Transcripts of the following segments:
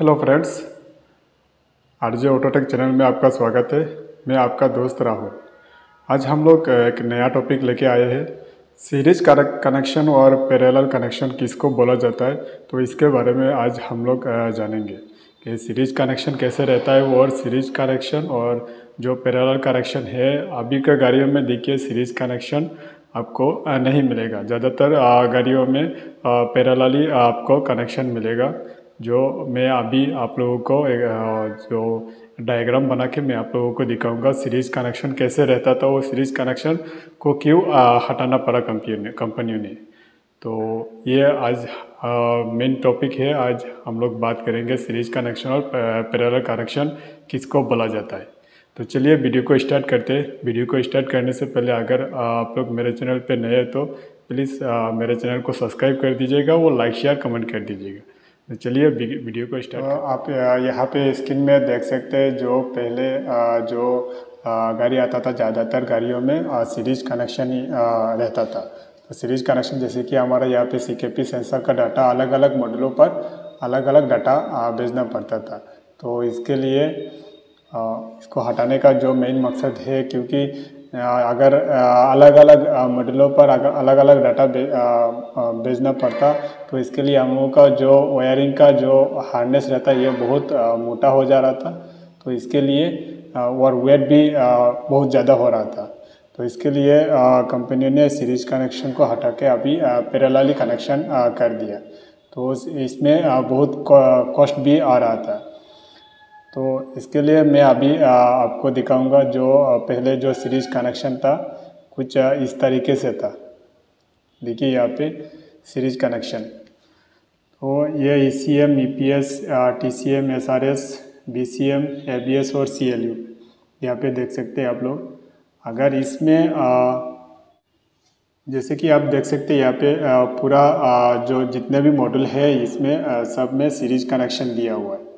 Hello friends RJ Autotech channel में आपका स्वागत है। मैं आपका दोस्त राहुल। आज हम लोग एक नया टॉपिक लेके आए हैं। सीरीज़ कनेक्शन और पैरेलल कनेक्शन किसको बोला जाता है तो इसके बारे में आज हम लोग जानेंगे। कि सीरीज़ कनेक्शन कैसे रहता है और सीरीज़ कनेक्शन और जो पैरेलल कनेक्शन है, अभी के गाड़ियों में देखिए सीरीज़ कनेक्शन आपको नहीं मिलेगा। ज़्यादातर गाड़ियों में पैरेलली आपको कनेक्शन मिलेगा। जो मैं अभी आप लोगों को जो डायग्राम बना के मैं आप लोगों को दिखाऊँगा सीरीज़ कनेक्शन कैसे रहता था, वो सीरीज़ कनेक्शन को क्यों हटाना पड़ा कंपनी कंपनियों ने। तो ये आज मेन टॉपिक है, आज हम लोग बात करेंगे सीरीज़ कनेक्शन और पैरेलल कनेक्शन किसको बोला जाता है। तो चलिए वीडियो को स्टार्ट करते हैं। वीडियो को स्टार्ट करने से पहले अगर आप लोग मेरे चैनल पर नए हैं तो प्लीज़ मेरे चैनल को सब्सक्राइब कर दीजिएगा वो लाइक शेयर कमेंट कर दीजिएगा। चलिए वीडियो को स्टार्ट तो आप यहाँ पे स्क्रीन में देख सकते हैं जो पहले जो गाड़ी आता था ज़्यादातर गाड़ियों में सीरीज़ कनेक्शन ही रहता था। तो सीरीज़ कनेक्शन जैसे कि हमारा यहाँ पे सी के पी सेंसर का डाटा अलग अलग मॉडलों पर अलग अलग डाटा भेजना पड़ता था। तो इसके लिए इसको हटाने का जो मेन मकसद है क्योंकि अगर अलग अलग मॉडलों पर अगर अलग अलग डाटा भेजना पड़ता तो इसके लिए हम का जो वायरिंग का जो हार्डनेस रहता है ये बहुत मोटा हो जा रहा था। तो इसके लिए और वेट भी बहुत ज़्यादा हो रहा था। तो इसके लिए कंपनी ने सीरीज़ कनेक्शन को हटा के अभी पैरेलली कनेक्शन कर दिया। तो इसमें बहुत कॉस्ट भी आ रहा था। तो इसके लिए मैं अभी आपको दिखाऊँगा जो पहले जो सीरीज़ कनेक्शन था, कुछ इस तरीके से था। देखिए यहाँ पे सीरीज़ कनेक्शन तो ये E C M E P S T C M S R S B C M A B S और सी एल यू यहाँ पे देख सकते हैं आप लोग। अगर इसमें जैसे कि आप देख सकते हैं यहाँ पे पूरा जो जितने भी मॉडल है, इसमें सब में सीरीज़ कनेक्शन दिया हुआ है।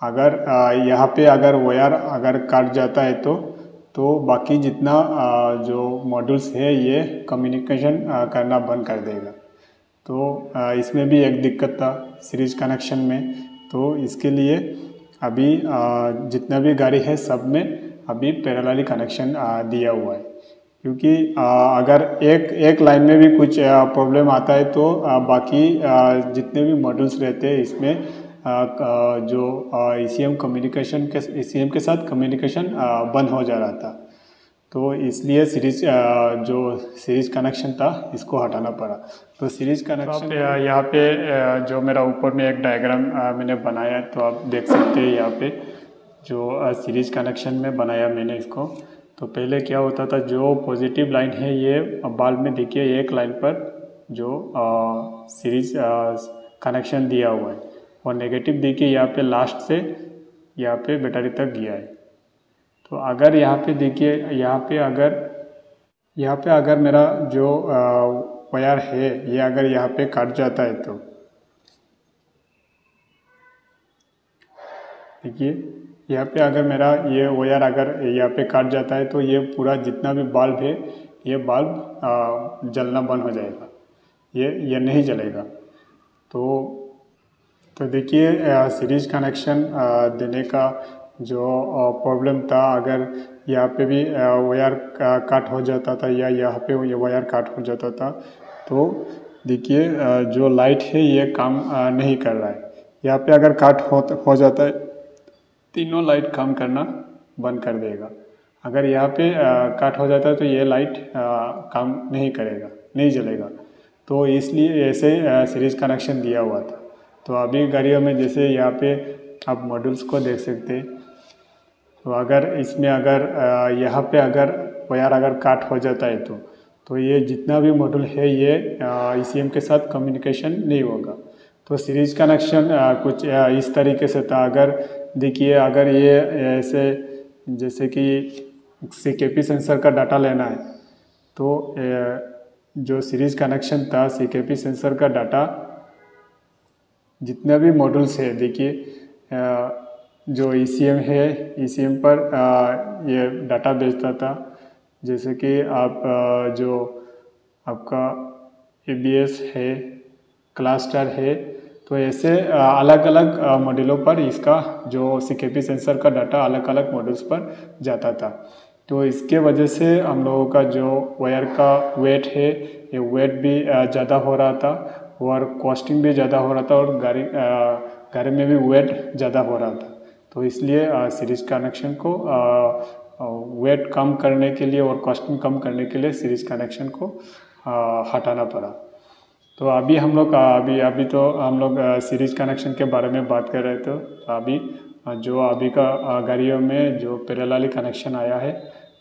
अगर यहाँ पे अगर वायर अगर काट जाता है तो तो बाकी जितना जो मॉड्यूल्स है ये कम्युनिकेशन करना बंद कर देगा। तो इसमें भी एक दिक्कत था सीरीज़ कनेक्शन में। तो इसके लिए अभी जितना भी गाड़ी है सब में अभी पैरेलली कनेक्शन दिया हुआ है। क्योंकि अगर एक एक लाइन में भी कुछ प्रॉब्लम आता है तो बाकी जितने भी मॉडल्स रहते हैं इसमें जो ई कम्युनिकेशन के ई एम के साथ कम्युनिकेशन बंद हो जा रहा था। तो इसलिए सीरीज़ जो सीरीज़ कनेक्शन था इसको हटाना पड़ा। तो सीरीज़ कनेक्शन यहाँ पे जो मेरा ऊपर में एक डायग्राम मैंने बनाया तो आप देख सकते हैं यहाँ पे जो सीरीज़ कनेक्शन में बनाया मैंने इसको। तो पहले क्या होता था जो पॉजिटिव लाइन है ये बाल में देखिए एक लाइन पर जो सीरीज़ कनेक्शन दिया हुआ है। और नेगेटिव देखिए यहाँ पे लास्ट से यहाँ पे बैटरी तक गया है। तो अगर यहाँ पे देखिए, यहाँ पे अगर, यहाँ पे अगर मेरा जो वायर है, ये अगर यहाँ पे कट जाता है तो। देखिए, यहाँ पे अगर मेरा ये वायर अगर यहाँ पे कट जाता है तो ये पूरा जितना भी बल्ब है, ये बल्ब जलना बंद हो जाएगा। ये ये नहीं जलेगा। तो तो देखिए सीरीज़ कनेक्शन देने का जो प्रॉब्लम था, अगर यहाँ पे भी वायर कट हो जाता था या यहाँ पे वायर कट हो जाता था तो देखिए जो लाइट है, ये काम नहीं कर रहा है। यहाँ पे अगर कट हो हो जाता है, तीनों लाइट काम करना बंद कर देगा। अगर यहाँ पे कट हो जाता है तो ये लाइट काम नहीं करेगा, नहीं जलेगा। तो इसलिए ऐसे सीरीज़ कनेक्शन दिया हुआ था। तो अभी गाड़ियों में जैसे यहाँ पे आप मॉड्यूल्स को देख सकते हैं। तो अगर इसमें अगर यहाँ पे अगर वायर अगर काट हो जाता है तो तो ये जितना भी मॉड्यूल है ये ई के साथ कम्युनिकेशन नहीं होगा। तो सीरीज़ कनेक्शन कुछ इस तरीके से था। अगर देखिए, अगर ये ऐसे जैसे कि सी के पी सेंसर का डाटा लेना है तो जो सीरीज़ कनेक्शन था सी के पी सेंसर का डाटा जितने भी मॉडल्स है, देखिए जो ईसीएम है ईसीएम पर ये डाटा भेजता था। जैसे कि आप जो आपका एबीएस है क्लास्टर है तो ऐसे अलग अलग मॉडलों पर इसका जो सी सेंसर का डाटा अलग अलग मॉडल्स पर जाता था। तो इसके वजह से हम लोगों का जो वायर का वेट है, ये वेट भी ज़्यादा हो रहा था। और कॉस्टिंग भी ज़्यादा हो रहा था और गाड़ी गाड़ी में भी वेट ज़्यादा हो रहा था। तो इसलिए सीरीज़ कनेक्शन को वेट कम करने के लिए और कॉस्टिंग कम करने के लिए सीरीज़ कनेक्शन को हटाना पड़ा। तो अभी हम लोग अभी अभी तो हम लोग सीरीज़ कनेक्शन के बारे में बात कर रहे थे। तो अभी जो अभी का गाड़ियों में जो पैरेलली कनेक्शन आया है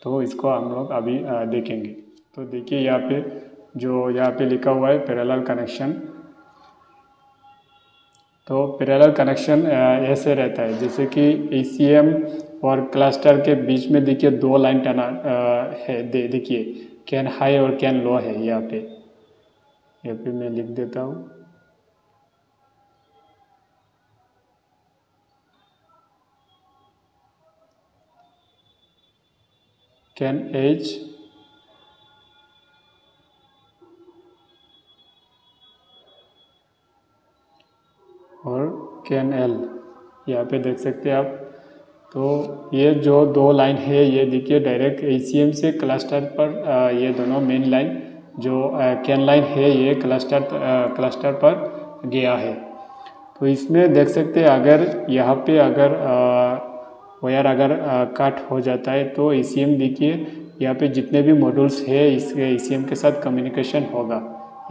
तो इसको हम लोग अभी देखेंगे। तो देखिए यहाँ पे जो यहाँ पे लिखा हुआ है पैरेलल कनेक्शन तो पैरेलल कनेक्शन ऐसे रहता है, जैसे कि एसीएम और क्लस्टर के बीच में देखिए दो लाइन टना है, दे, देखिए कैन हाई और कैन लो है यहाँ पे। यहाँ पे मैं लिख देता हूँ। कैन एच कैन एल यहाँ पे देख सकते हैं आप। तो ये जो दो लाइन है, ये देखिए डायरेक्ट ए से क्लस्टर पर ये दोनों मेन लाइन जो कैन लाइन है, ये क्लस्टर क्लस्टर पर गया है। तो इसमें देख सकते हैं, अगर यहाँ पे अगर वायर अगर कट हो जाता है तो ई देखिए, यहाँ पे जितने भी मॉड्यूल्स है, इस ई के साथ कम्युनिकेशन होगा।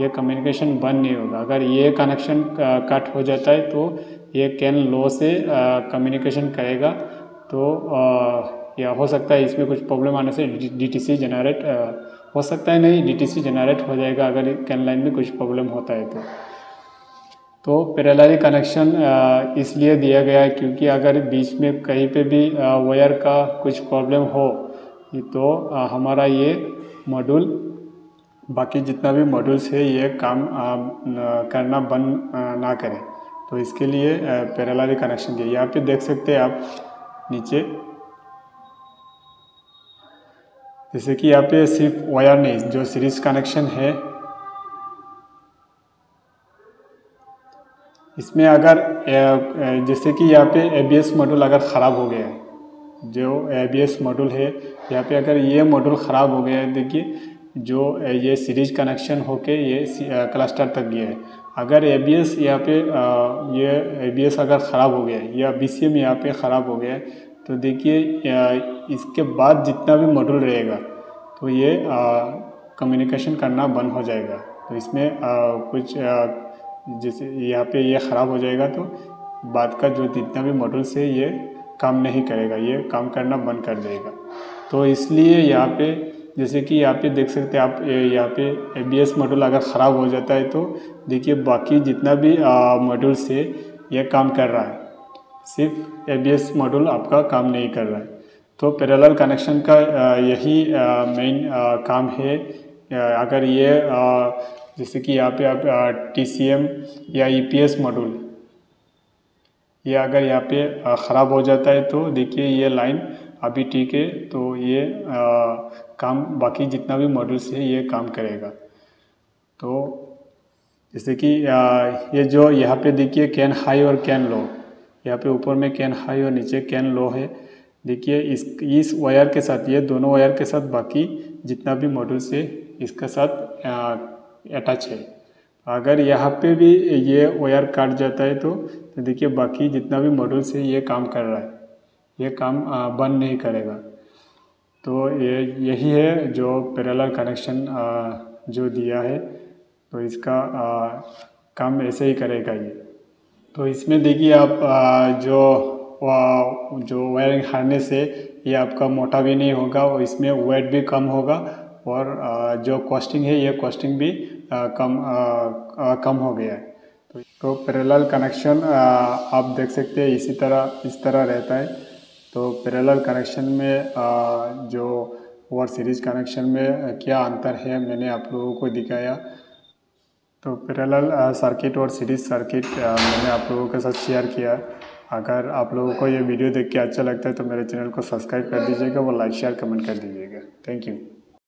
ये कम्युनिकेशन बंद नहीं होगा। अगर ये कनेक्शन कट हो जाता है तो ये कैन लो से कम्युनिकेशन करेगा। तो या हो सकता है इसमें कुछ प्रॉब्लम आने से डी जनरेट हो सकता है नहीं डीटीसी जनरेट हो जाएगा अगर कैन लाइन में कुछ प्रॉब्लम होता है तो। तो पैरेलली कनेक्शन इसलिए दिया गया है क्योंकि अगर बीच में कहीं पे भी वायर का कुछ प्रॉब्लम हो तो हमारा ये मॉड्यूल बाकी जितना भी मॉड्यूल्स है, ये काम करना बंद ना करें। तो इसके लिए पैरेलली कनेक्शन दिया। यहाँ पे देख सकते हैं आप, नीचे। जैसे कि यहाँ पे सिर्फ़ वायर नहीं जो सीरीज़ कनेक्शन है। इसमें अगर जैसे कि यहाँ पे एबीएस मॉड्यूल अगर ख़राब हो गया है जो एबीएस मॉड्यूल है, यहाँ पे अगर ये मॉड्यूल ख़राब हो गया है देखिए, जो ये सीरीज़ कनेक्शन होके ये क्लस्टर तक गया है अगर ए बी एस यहाँ पे ये ए बी एस अगर ख़राब हो गया या बी सी एम यहाँ पर ख़राब हो गया तो देखिए इसके बाद जितना भी मॉड्यूल रहेगा तो ये कम्युनिकेशन करना बंद हो जाएगा। तो इसमें आ, कुछ आ, जैसे यहाँ पे ये ख़राब हो जाएगा तो बाद का जो जितना भी मॉडल्स से ये काम नहीं करेगा ये काम करना बंद कर देगा। तो इसलिए यहाँ पे जैसे कि यहाँ पे देख सकते हैं आप यहाँ पे ए बी एस मॉडल अगर ख़राब हो जाता है तो देखिए बाकी जितना भी मॉड्यूल्स से ये काम कर रहा है। सिर्फ़ ए बी एस मॉडल आपका काम नहीं कर रहा है। तो पैरेलल कनेक्शन का यही मेन काम है। अगर ये जैसे कि यहाँ पे आप टी सी एम या ई पी एस मॉड्यूल ये अगर यहाँ पे ख़राब हो जाता है तो देखिए ये लाइन अभी ठीक है तो ये आ, काम बाकी जितना भी मॉड्यूल्स है ये काम करेगा। तो जैसे कि आ, ये जो यहाँ पे देखिए कैन हाई और कैन लो यहाँ पे ऊपर में कैन हाई और नीचे कैन लो है। देखिए इस इस वायर के साथ ये दोनों वायर के साथ बाकी जितना भी मॉड्यूल्स है इसके साथ अटैच है। अगर यहाँ पे भी ये वायर काट जाता है तो, तो देखिए बाकी जितना भी मॉड्यूल्स है ये काम कर रहा है। ये काम बंद नहीं करेगा। तो ये, यही है जो पैरेलल कनेक्शन जो दिया है। तो इसका काम ऐसे ही करेगा ये। तो इसमें देखिए आप जो जो वायरिंग हारनेस है, ये आपका मोटा भी नहीं होगा और इसमें वेट भी कम होगा और जो कॉस्टिंग है, ये कॉस्टिंग भी कम कम हो गया है। तो पैरेलल कनेक्शन आप देख सकते हैं, इसी तरह, इस तरह रहता है। तो पैरेलल कनेक्शन में जो और सीरीज़ कनेक्शन में क्या अंतर है, मैंने आप लोगों को दिखाया। तो पैरेलल सर्किट और सीरीज़ सर्किट मैंने आप लोगों के साथ शेयर किया। अगर आप लोगों को ये वीडियो देख के अच्छा लगता है तो मेरे चैनल को सब्सक्राइब कर दीजिएगा और लाइक शेयर कमेंट कर दीजिएगा। Thank you